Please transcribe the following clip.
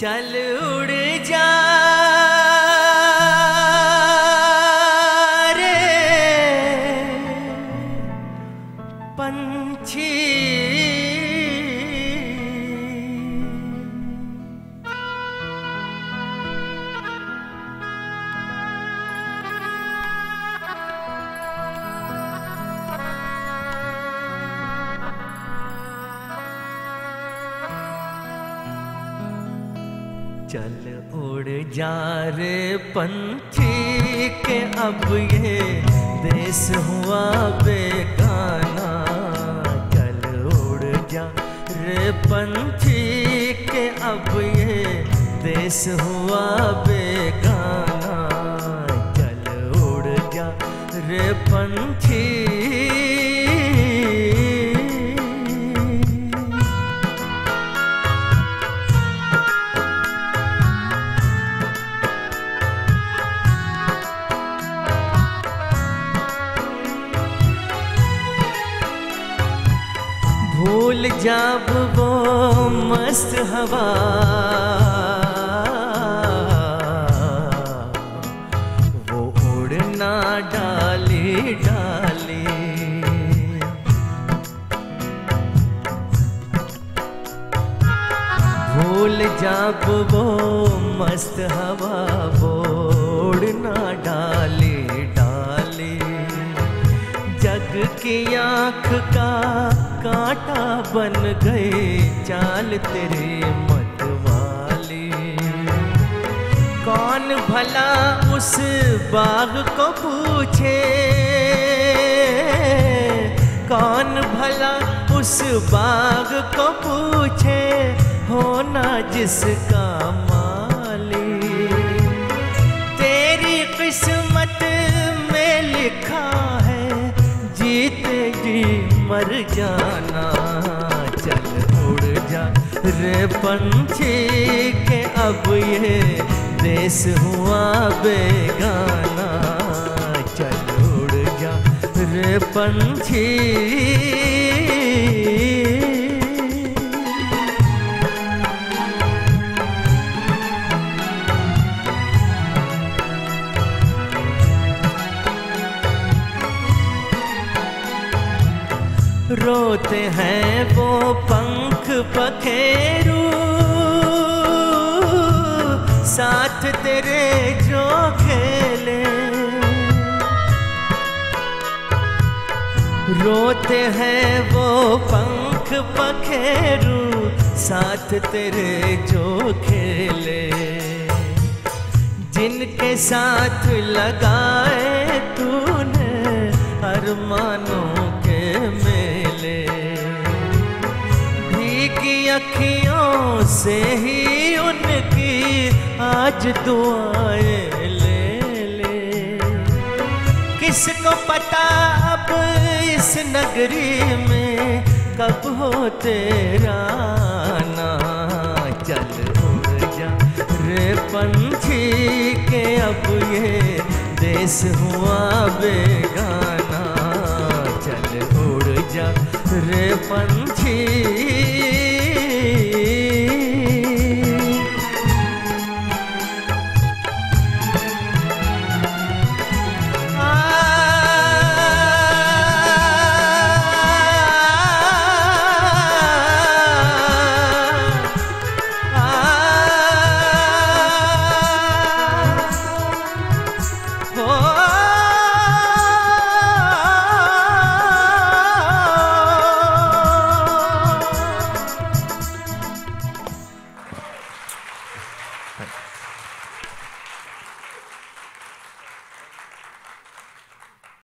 चल उड़ जा। चल उड़ जा रे पंछी के अब ये देश हुआ बेगाना। चल उड़ जा रे पंछी के अब ये देश हुआ बेगाना। चल उड़ जा रे पंछी जाब वो मस्त हवा। वो उड़ना डाली डाली। भूल जाब वो मस्त हवा, वो उड़ना डाली डाली। जग की आँख का कांटा बन गए चाल तेरे मत वाली। कौन भला उस बाग को पूछे? कौन भला उस बाग को पूछे? होना जिसका माली। तेरी किस्मत में लिखा मर जाना, चल उड़ जा। रे पंछी के अब ये देश हुआ बेगाना, चल उड़ जा। रे पंछी रोते हैं वो पंख पखेरू। साथ तेरे जो खेले। रोते हैं वो पंख पखेरू, साथ तेरे जो खेले। जिनके साथ लगाए तूने अरमानों अखियों से ही उनकी आज दुआएँ ले ले। किसको पता अब इस नगरी में कब हो तेरा ना चल उड़ जा। रे पंछी के अब ये देश हुआ बेगाना, चल उड़ जा। रे पंछी